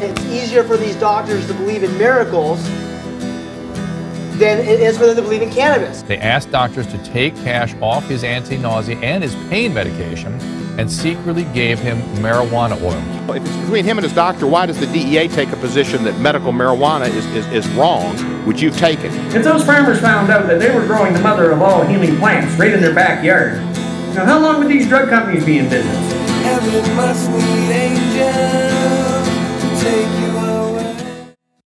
it's easier for these doctors to believe in miracles than it is for them to believe in cannabis. They asked doctors to take Cash off his anti-nausea and his pain medication and secretly gave him marijuana oil. If it's between him and his doctor, why does the DEA take a position that medical marijuana is, is, is wrong, which you've taken? If those farmers found out that they were growing the mother of all healing plants right in their backyard, now how long would these drug companies be in business?